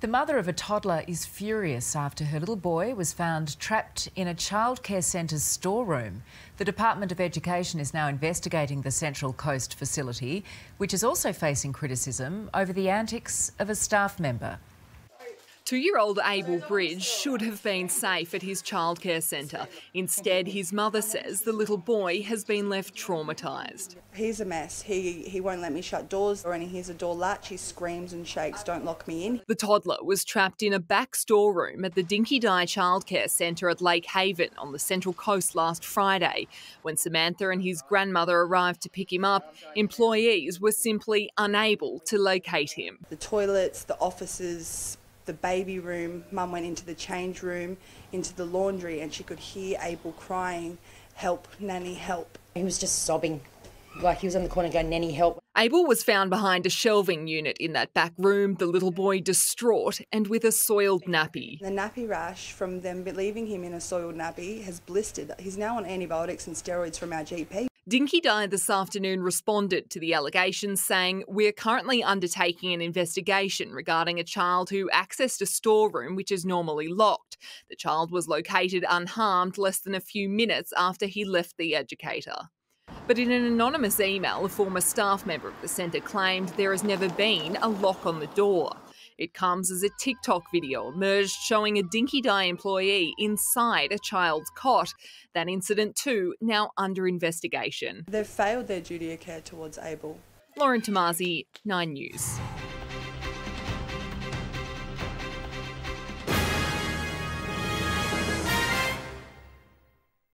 The mother of a toddler is furious after her little boy was found trapped in a childcare centre's storeroom. The Department of Education is now investigating the Central Coast facility, which is also facing criticism over the antics of a staff member. Two year old Abel Bridge should have been safe at his childcare centre. Instead, his mother says the little boy has been left traumatised. He's a mess. He, he won't let me shut doors or when he hears a door latch, he screams and shakes, don't lock me in. The toddler was trapped in a back storeroom at the Dinky Di Childcare Centre at Lake Haven on the Central Coast last Friday. When Samantha and his grandmother arrived to pick him up, employees were simply unable to locate him. The toilets, the offices, the baby room. Mum went into the change room, into the laundry, and she could hear Abel crying, Help, Nanny, help. He was just sobbing, like he was on the corner going, Nanny, help. Abel was found behind a shelving unit in that back room, the little boy distraught and with a soiled nappy. The nappy rash from them leaving him in a soiled nappy has blistered. He's now on antibiotics and steroids from our GP. Dinky Di this afternoon responded to the allegations, saying, We're currently undertaking an investigation regarding a child who accessed a storeroom which is normally locked. The child was located unharmed less than a few minutes after he left the educator. But in an anonymous email, a former staff member of the centre claimed there has never been a lock on the door. It comes as a TikTok video emerged showing a Dinky Di employee inside a child's cot. That incident, too, now under investigation. They've failed their duty of care towards Abel. Lauren Tomasi, 9 News.